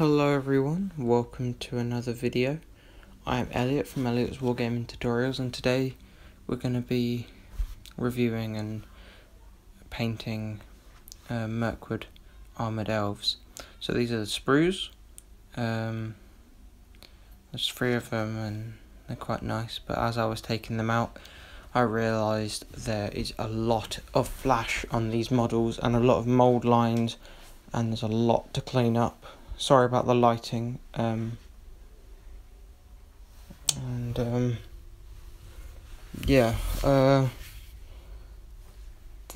Hello everyone, welcome to another video. I am Elliot from Elliot's Wargaming Tutorials and today we're going to be reviewing and painting uh, Mirkwood Armoured Elves. So these are the sprues, um, there's three of them and they're quite nice but as I was taking them out I realised there is a lot of flash on these models and a lot of mould lines and there's a lot to clean up. Sorry about the lighting. Um, and um, yeah, uh,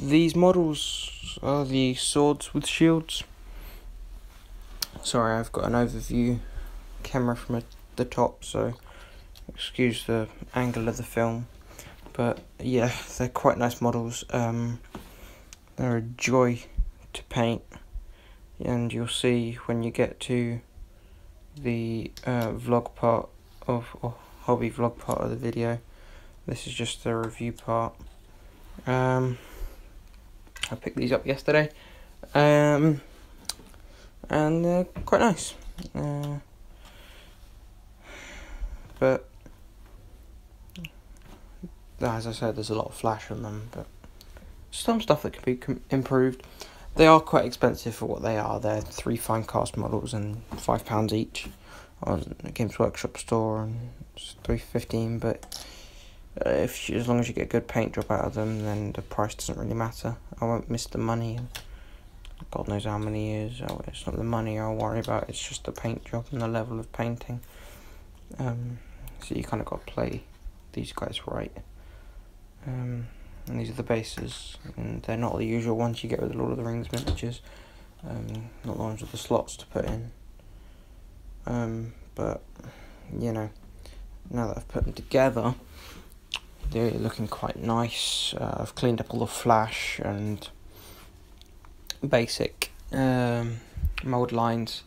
these models are the swords with shields. Sorry, I've got an overview camera from the top, so excuse the angle of the film but yeah, they're quite nice models. Um, they're a joy to paint, and you'll see when you get to the uh, vlog part of or hobby vlog part of the video. This is just the review part. Um, I picked these up yesterday, um, and they're quite nice. Uh, but as I said, there's a lot of flash on them, but some stuff that can be improved. They are quite expensive for what they are. They're three Finecast models and five pounds each on Games Workshop store, and it's three fifteen. But uh, if as long as you get a good paint job out of them, then the price doesn't really matter. I won't miss the money. God knows how many years. Oh, it's not the money I'll worry about. It's just the paint job and the level of painting. Um, so you kind of got to play these guys right. Um, and these are the bases, and they're not the usual ones you get with the Lord of the Rings miniatures. Um, not the ones with the slots to put in. Um, but, you know, now that I've put them together, they're looking quite nice. Uh, I've cleaned up all the flash and basic um, mold lines,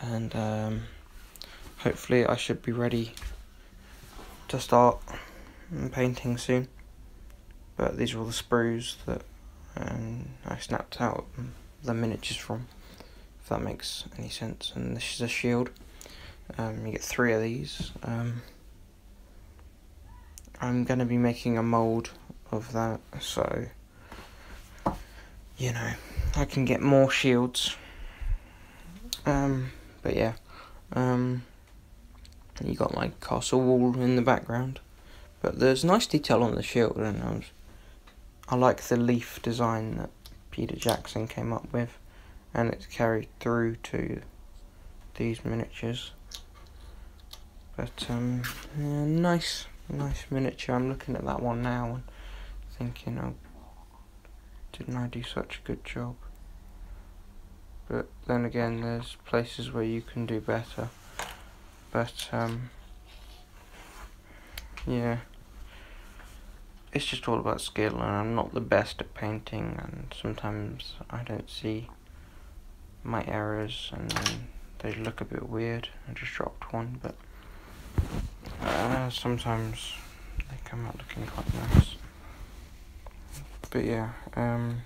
and um, hopefully I should be ready to start painting soon but these are all the sprues that um, I snapped out the miniatures from, if that makes any sense. And this is a shield. Um, you get three of these. Um, I'm going to be making a mould of that, so you know I can get more shields. Um, but yeah, um, you got my castle wall in the background, but there's nice detail on the shield, and I was I like the leaf design that Peter Jackson came up with and it's carried through to these miniatures. But um, yeah, nice nice miniature. I'm looking at that one now and thinking oh didn't I do such a good job? But then again there's places where you can do better. But um, yeah it's just all about skill and I'm not the best at painting and sometimes I don't see my errors and they look a bit weird. I just dropped one but uh, sometimes they come out looking quite nice. But yeah, um,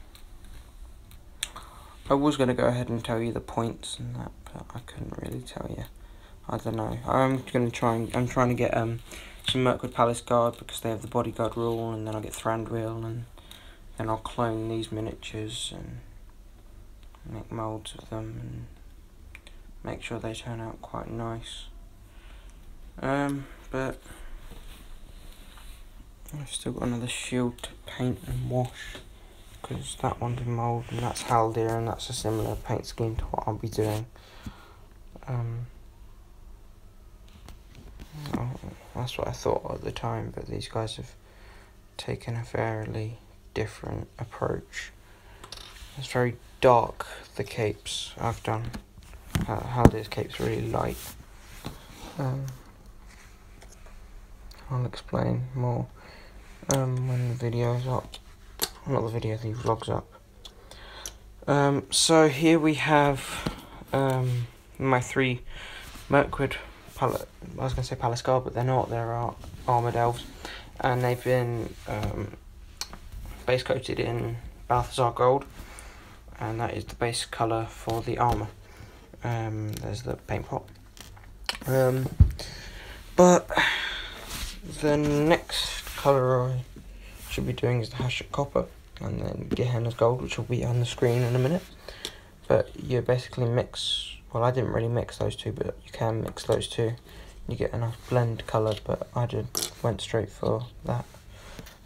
I was going to go ahead and tell you the points and that but I couldn't really tell you. I don't know. I'm going to try and I'm trying to get um some Mirkwood Palace Guard because they have the bodyguard rule, and then I'll get Thranduil, and then I'll clone these miniatures and make moulds of them and make sure they turn out quite nice. Um, but I've still got another shield to paint and wash because that one's in mould and that's Haldir and that's a similar paint scheme to what I'll be doing. Um, that's what I thought at the time, but these guys have taken a fairly different approach. It's very dark, the capes I've done. Uh, how this cape's really light. Um, I'll explain more um, when the video's up. Not the video, the vlog's up. Um, so here we have um, my three Mirkwood Pal I was going to say Palace Guard, but they're not. They're ar armoured elves. And they've been um, base coated in Balthasar Gold. And that is the base colour for the armour. Um, there's the paint pot. Um, but the next colour I should be doing is the Hashut Copper and then Gehenna's Gold, which will be on the screen in a minute. But you basically mix, well I didn't really mix those two, but you can mix those two. You get a nice blend colour, but I just went straight for that.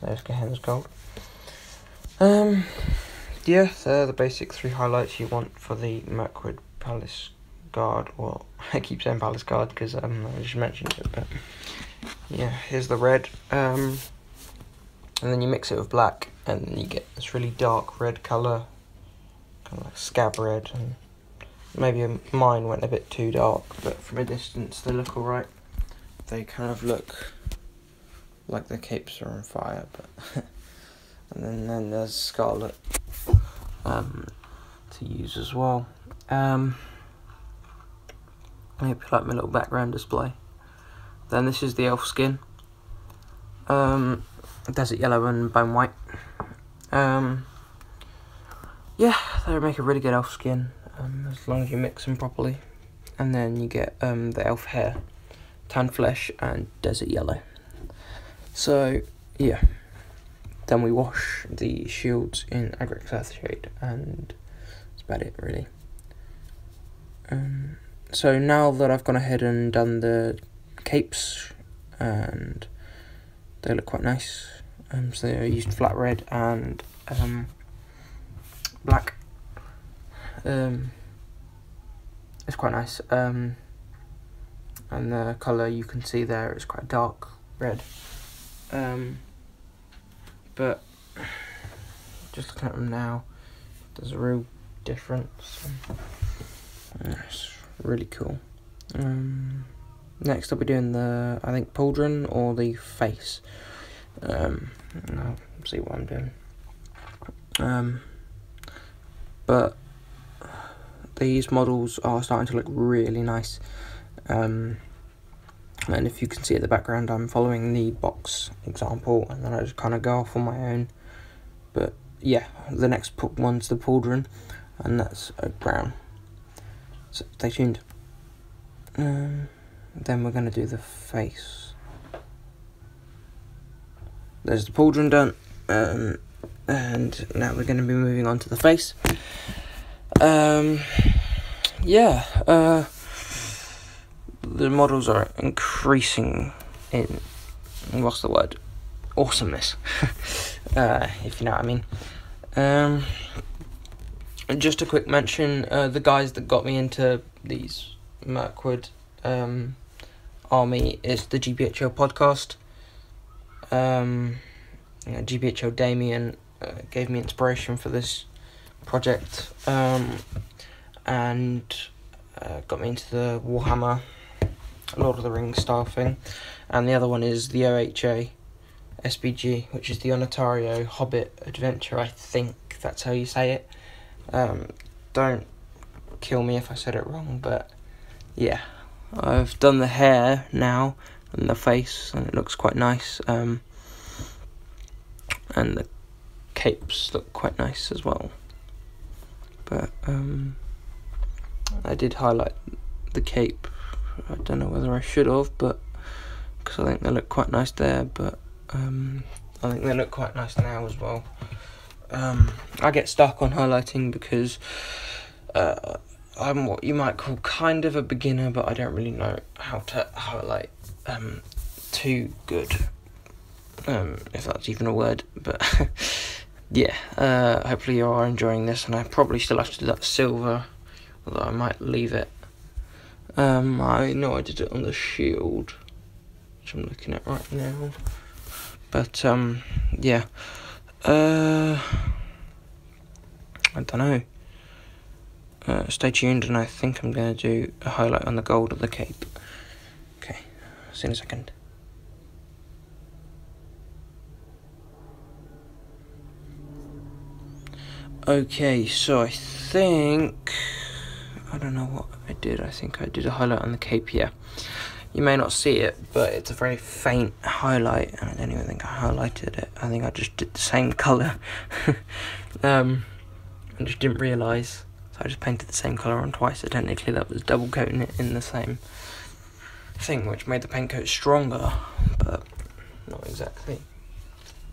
There's Gehenna's Gold. Um, yeah, the basic three highlights you want for the Mirkwood Palace Guard. Well, I keep saying Palace Guard because um, I just mentioned it, but yeah, here's the red. Um, and then you mix it with black, and you get this really dark red colour, kind of like scab red, and maybe mine went a bit too dark, but from a distance they look alright. They kind of look like the capes are on fire, but and then, then there's scarlet um, to use as well. Um, I hope you like my little background display. Then this is the elf skin. Um, desert yellow and bone white. Um, yeah, they make a really good elf skin um, as long as you mix them properly. And then you get um, the elf hair, tan flesh, and desert yellow. So, yeah. Then we wash the shields in Agrax Earthshade, and that's about it, really. Um, so now that I've gone ahead and done the capes, and they look quite nice. Um, so I used flat red and um, black. Um, it's quite nice. Um, and the colour you can see there is quite dark red. Um, but just looking at them now, there's a real difference. It's really cool. Um, next I'll be doing the, I think, pauldron or the face. Um, I'll see what I'm doing. Um, but these models are starting to look really nice. Um, and if you can see at the background I'm following the box example and then I just kind of go off on my own. But yeah the next one's the pauldron and that's a brown. So stay tuned. Um, then we're going to do the face. There's the pauldron done um, and now we're going to be moving on to the face um, yeah uh, the models are increasing in what's the word? Awesomeness. Uh, if you know what I mean. Um, just a quick mention uh, the guys that got me into these Mirkwood um, army is the GBHO podcast. Um, you know, GBHO Damien uh, gave me inspiration for this project um, and uh, got me into the Warhammer Lord of the Rings style thing, and the other one is the OHA SBG, which is the Ontario Hobbit Adventure. I think that's how you say it. Um, don't kill me if I said it wrong, but yeah, I've done the hair now and the face, and it looks quite nice. Um, and the capes look quite nice as well. But um, I did highlight the cape I don't know whether I should have, but because I think they look quite nice there, but um, I think they look quite nice now as well. Um, I get stuck on highlighting because uh, I'm what you might call kind of a beginner, but I don't really know how to highlight um, too good, um, if that's even a word. But yeah, uh, hopefully you are enjoying this, and I probably still have to do that silver, although I might leave it um, I know I did it on the shield, which I'm looking at right now. But, um, yeah. Uh, I don't know. Uh, stay tuned, and I think I'm going to do a highlight on the gold of the cape. Okay, see in a second. Okay, so I think I don't know what I did. I think I did a highlight on the cape here. You may not see it, but it's a very faint highlight, and I don't even think I highlighted it. I think I just did the same colour. um, I just didn't realise. So I just painted the same colour on twice, so technically that was double coating it in the same thing, which made the paint coat stronger, but not exactly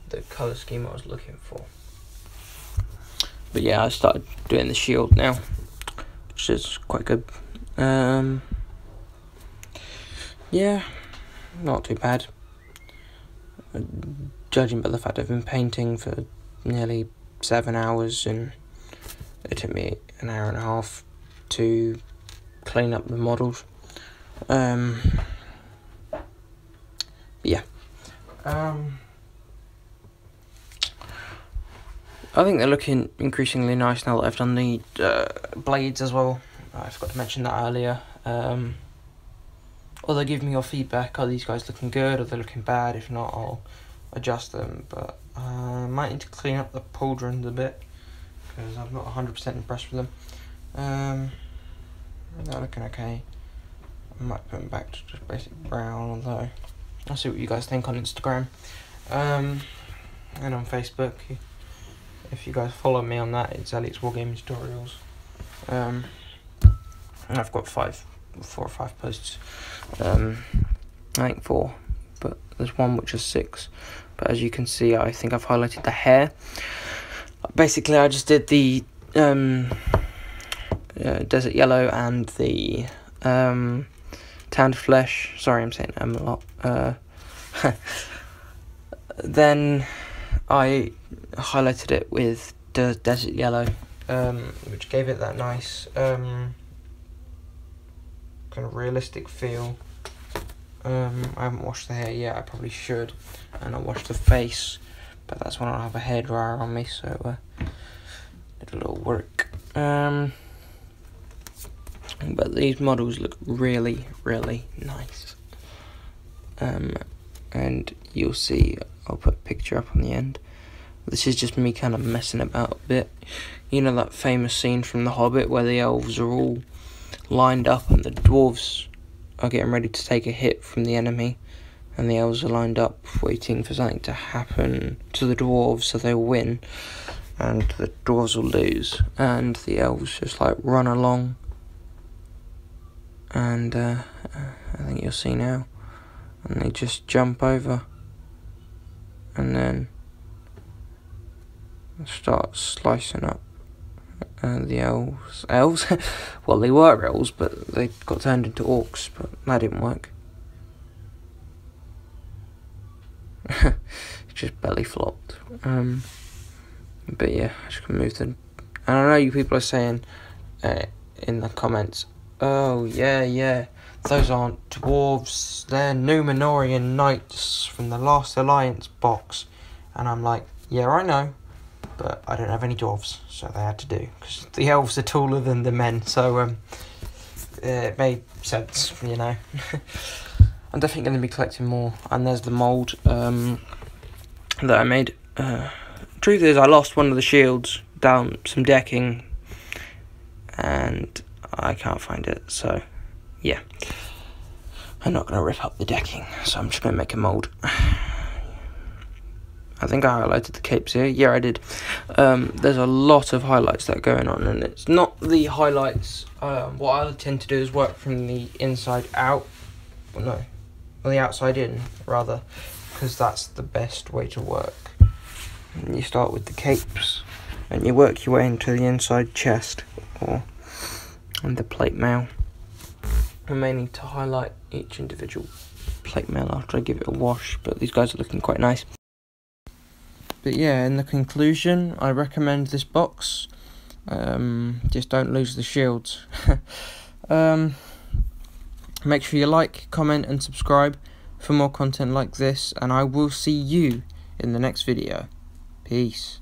the colour scheme I was looking for. But yeah, I started doing the shield now, which is quite good. Um, yeah, not too bad. Judging by the fact I've been painting for nearly seven hours and it took me an hour and a half to clean up the models. Um, yeah. Um, I think they're looking increasingly nice now that I've done the uh, blades as well. I forgot to mention that earlier. Um, or give me your feedback. Are these guys looking good? Are they looking bad? If not, I'll adjust them. But uh, I might need to clean up the pauldrons a bit because I'm not 100% impressed with them. Um, they're looking okay. I might put them back to just basic brown, although I'll see what you guys think on Instagram um, and on Facebook. If you guys follow me on that, it's Alex Wargaming Tutorials. Um, and I've got five, four or five posts. Um, I think four, but there's one which is six. But as you can see, I think I've highlighted the hair. Basically, I just did the um, uh, desert yellow and the um, tanned flesh. Sorry, I'm saying um a lot. Uh, then I highlighted it with the desert yellow, um, which gave it that nice um, kind of realistic feel. Um, I haven't washed the hair yet. I probably should, and I washed the face, but that's when I don't have a hair dryer on me, so uh, little work. Um, but these models look really, really nice. Um, and you'll see. I'll put a picture up on the end. This is just me kind of messing about a bit. You know that famous scene from The Hobbit where the elves are all lined up and the dwarves are getting ready to take a hit from the enemy and the elves are lined up waiting for something to happen to the dwarves so they'll win and the dwarves will lose and the elves just like run along and uh, I think you'll see now and they just jump over and then start slicing up uh, the elves. Elves? well, they were elves, but they got turned into orcs, but that didn't work. It just belly flopped. Um, but yeah, I just can move them. And I know you people are saying uh, in the comments, oh, yeah, yeah, those aren't dwarves, they're Numenorean knights from the Last Alliance box. And I'm like, yeah, I know but I don't have any dwarves, so they had to do because the elves are taller than the men, so um, it made sense, you know. I'm definitely going to be collecting more, and there's the mold um, that I made. Uh, truth is, I lost one of the shields down some decking, and I can't find it, so yeah. I'm not going to rip up the decking, so I'm just going to make a mold. I think I highlighted the capes here. Yeah, I did. Um, there's a lot of highlights that are going on, and it's not the highlights. Um, what I tend to do is work from the inside out. Well, no, on the outside in, rather, because that's the best way to work. And you start with the capes, and you work your way into the inside chest, or and the plate mail. Need to highlight each individual plate mail after I give it a wash, but these guys are looking quite nice. But yeah, in the conclusion, I recommend this box. Um, just don't lose the shields. um, make sure you like, comment, and subscribe for more content like this, and I will see you in the next video. Peace.